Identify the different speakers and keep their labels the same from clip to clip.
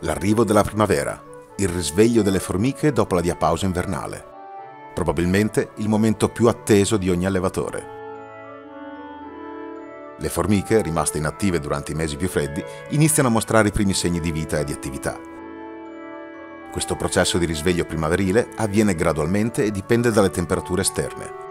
Speaker 1: L'arrivo della primavera, il risveglio delle formiche dopo la diapausa invernale. Probabilmente il momento più atteso di ogni allevatore. Le formiche, rimaste inattive durante i mesi più freddi, iniziano a mostrare i primi segni di vita e di attività. Questo processo di risveglio primaverile avviene gradualmente e dipende dalle temperature esterne.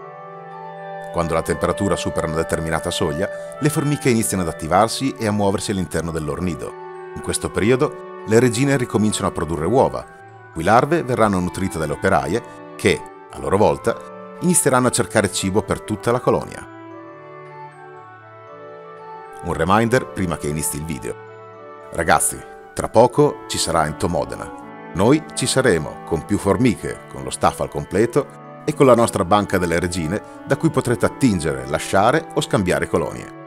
Speaker 1: Quando la temperatura supera una determinata soglia, le formiche iniziano ad attivarsi e a muoversi all'interno del loro nido. In questo periodo le regine ricominciano a produrre uova, cui larve verranno nutrite dalle operaie che, a loro volta, inizieranno a cercare cibo per tutta la colonia. Un reminder prima che inizi il video. Ragazzi, tra poco ci sarà Entomodena. Noi ci saremo con più formiche, con lo staff al completo e con la nostra banca delle regine da cui potrete attingere, lasciare o scambiare colonie.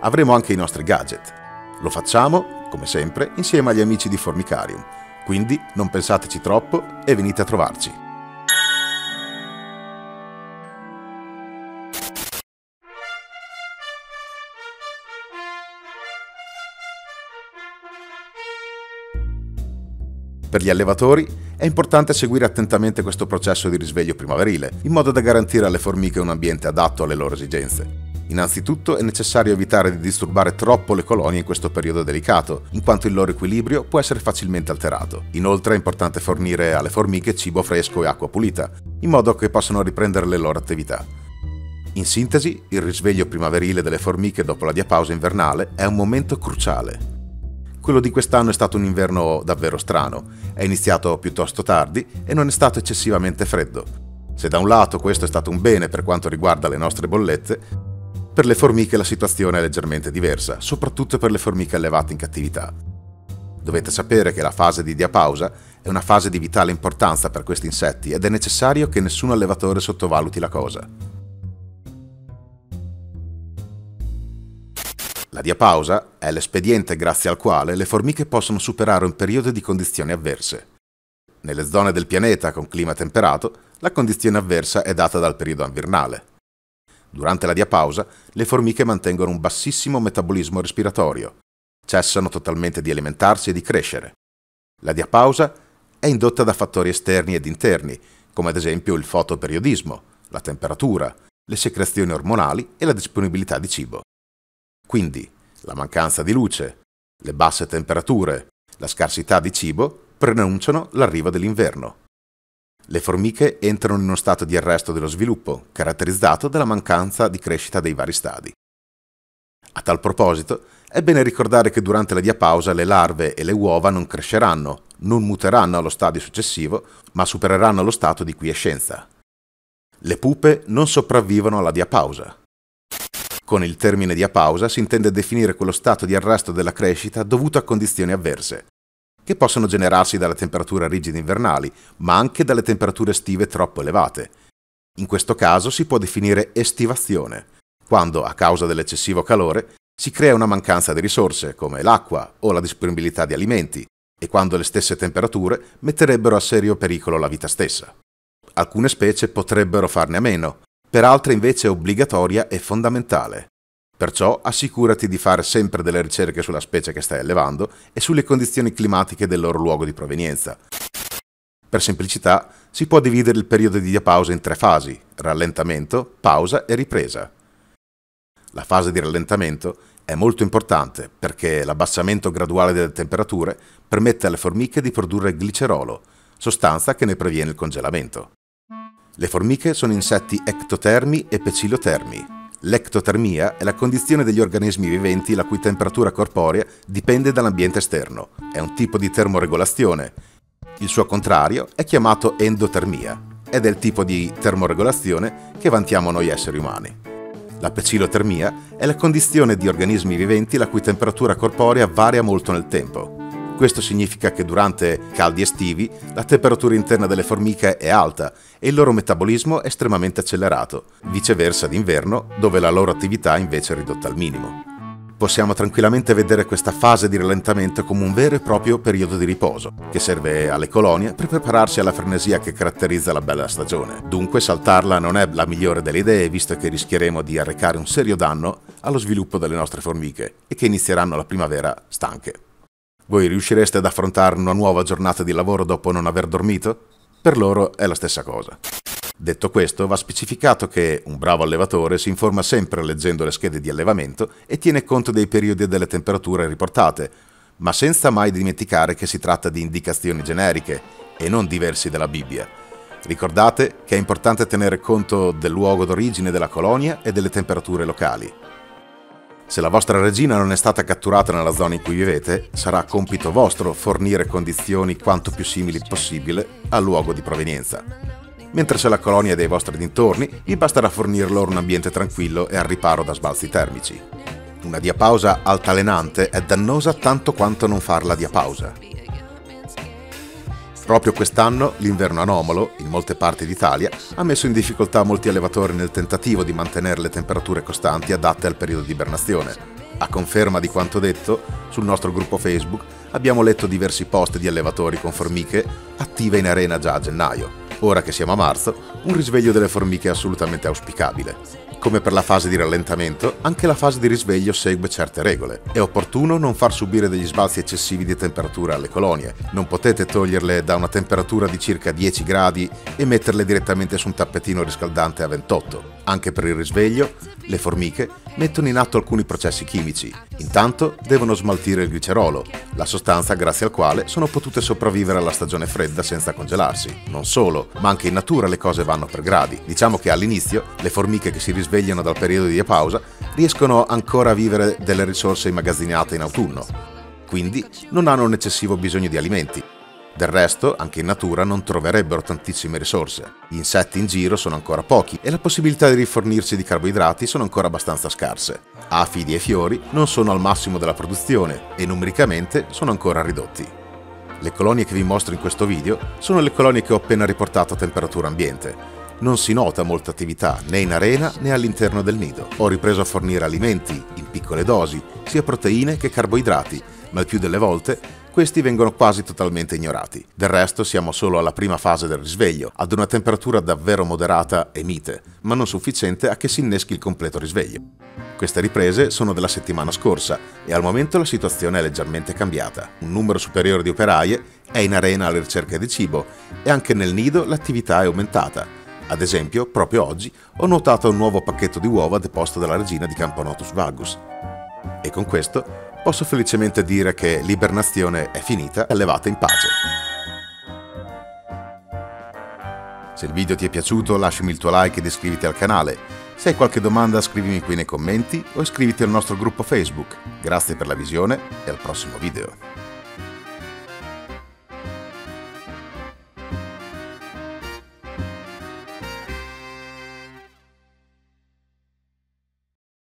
Speaker 1: Avremo anche i nostri gadget. Lo facciamo come sempre, insieme agli amici di Formicarium. Quindi non pensateci troppo e venite a trovarci. Per gli allevatori è importante seguire attentamente questo processo di risveglio primaverile, in modo da garantire alle formiche un ambiente adatto alle loro esigenze. Innanzitutto è necessario evitare di disturbare troppo le colonie in questo periodo delicato, in quanto il loro equilibrio può essere facilmente alterato. Inoltre è importante fornire alle formiche cibo fresco e acqua pulita, in modo che possano riprendere le loro attività. In sintesi, il risveglio primaverile delle formiche dopo la diapausa invernale è un momento cruciale. Quello di quest'anno è stato un inverno davvero strano, è iniziato piuttosto tardi e non è stato eccessivamente freddo. Se da un lato questo è stato un bene per quanto riguarda le nostre bollette, per le formiche la situazione è leggermente diversa, soprattutto per le formiche allevate in cattività. Dovete sapere che la fase di diapausa è una fase di vitale importanza per questi insetti ed è necessario che nessun allevatore sottovaluti la cosa. La diapausa è l'espediente grazie al quale le formiche possono superare un periodo di condizioni avverse. Nelle zone del pianeta con clima temperato, la condizione avversa è data dal periodo invernale. Durante la diapausa, le formiche mantengono un bassissimo metabolismo respiratorio, cessano totalmente di alimentarsi e di crescere. La diapausa è indotta da fattori esterni ed interni, come ad esempio il fotoperiodismo, la temperatura, le secrezioni ormonali e la disponibilità di cibo. Quindi, la mancanza di luce, le basse temperature, la scarsità di cibo preannunciano l'arrivo dell'inverno. Le formiche entrano in uno stato di arresto dello sviluppo, caratterizzato dalla mancanza di crescita dei vari stadi. A tal proposito, è bene ricordare che durante la diapausa le larve e le uova non cresceranno, non muteranno allo stadio successivo, ma supereranno lo stato di quiescenza. Le pupe non sopravvivono alla diapausa. Con il termine diapausa si intende definire quello stato di arresto della crescita dovuto a condizioni avverse, che possono generarsi dalle temperature rigide invernali, ma anche dalle temperature estive troppo elevate. In questo caso si può definire estivazione, quando, a causa dell'eccessivo calore, si crea una mancanza di risorse, come l'acqua o la disponibilità di alimenti, e quando le stesse temperature metterebbero a serio pericolo la vita stessa. Alcune specie potrebbero farne a meno, per altre invece è obbligatoria e fondamentale. Perciò assicurati di fare sempre delle ricerche sulla specie che stai allevando e sulle condizioni climatiche del loro luogo di provenienza. Per semplicità, si può dividere il periodo di diapausa in tre fasi, rallentamento, pausa e ripresa. La fase di rallentamento è molto importante perché l'abbassamento graduale delle temperature permette alle formiche di produrre glicerolo, sostanza che ne previene il congelamento. Le formiche sono insetti ectotermi e pecilotermi, L'ectotermia è la condizione degli organismi viventi la cui temperatura corporea dipende dall'ambiente esterno. È un tipo di termoregolazione. Il suo contrario è chiamato endotermia ed è il tipo di termoregolazione che vantiamo noi esseri umani. La pecilotermia è la condizione di organismi viventi la cui temperatura corporea varia molto nel tempo. Questo significa che durante caldi estivi la temperatura interna delle formiche è alta e il loro metabolismo è estremamente accelerato, viceversa d'inverno dove la loro attività invece è ridotta al minimo. Possiamo tranquillamente vedere questa fase di rallentamento come un vero e proprio periodo di riposo, che serve alle colonie per prepararsi alla frenesia che caratterizza la bella stagione. Dunque saltarla non è la migliore delle idee, visto che rischieremo di arrecare un serio danno allo sviluppo delle nostre formiche e che inizieranno la primavera stanche. Voi riuscireste ad affrontare una nuova giornata di lavoro dopo non aver dormito? Per loro è la stessa cosa. Detto questo, va specificato che un bravo allevatore si informa sempre leggendo le schede di allevamento e tiene conto dei periodi e delle temperature riportate, ma senza mai dimenticare che si tratta di indicazioni generiche e non diversi dalla Bibbia. Ricordate che è importante tenere conto del luogo d'origine della colonia e delle temperature locali. Se la vostra regina non è stata catturata nella zona in cui vivete, sarà compito vostro fornire condizioni quanto più simili possibile al luogo di provenienza. Mentre se la colonia è dei vostri dintorni, vi basterà fornir loro un ambiente tranquillo e al riparo da sbalzi termici. Una diapausa altalenante è dannosa tanto quanto non farla diapausa. Proprio quest'anno l'inverno anomalo, in molte parti d'Italia, ha messo in difficoltà molti allevatori nel tentativo di mantenere le temperature costanti adatte al periodo di ibernazione. A conferma di quanto detto, sul nostro gruppo Facebook abbiamo letto diversi post di allevatori con formiche attive in arena già a gennaio. Ora che siamo a marzo, un risveglio delle formiche è assolutamente auspicabile. Come per la fase di rallentamento, anche la fase di risveglio segue certe regole. È opportuno non far subire degli sbalzi eccessivi di temperatura alle colonie. Non potete toglierle da una temperatura di circa 10 gradi e metterle direttamente su un tappetino riscaldante a 28. Anche per il risveglio, le formiche mettono in atto alcuni processi chimici. Intanto devono smaltire il glicerolo, la sostanza grazie al quale sono potute sopravvivere alla stagione fredda senza congelarsi. Non solo, ma anche in natura le cose vanno per gradi. Diciamo che all'inizio le formiche che si risvegliano dal periodo di pausa riescono ancora a vivere delle risorse immagazzinate in autunno. Quindi non hanno un eccessivo bisogno di alimenti, del resto, anche in natura non troverebbero tantissime risorse. Gli insetti in giro sono ancora pochi e le possibilità di rifornirsi di carboidrati sono ancora abbastanza scarse. Afidi e fiori non sono al massimo della produzione e numericamente sono ancora ridotti. Le colonie che vi mostro in questo video sono le colonie che ho appena riportato a temperatura ambiente. Non si nota molta attività né in arena né all'interno del nido. Ho ripreso a fornire alimenti, in piccole dosi, sia proteine che carboidrati, ma il più delle volte questi vengono quasi totalmente ignorati. Del resto siamo solo alla prima fase del risveglio, ad una temperatura davvero moderata e mite, ma non sufficiente a che si inneschi il completo risveglio. Queste riprese sono della settimana scorsa e al momento la situazione è leggermente cambiata. Un numero superiore di operaie è in arena alle ricerche di cibo e anche nel nido l'attività è aumentata. Ad esempio, proprio oggi ho notato un nuovo pacchetto di uova deposto dalla regina di Camponotus vagus. E con questo posso felicemente dire che l'ibernazione è finita e allevata in pace. Se il video ti è piaciuto lasciami il tuo like ed iscriviti al canale. Se hai qualche domanda scrivimi qui nei commenti o iscriviti al nostro gruppo Facebook. Grazie per la visione e al prossimo video.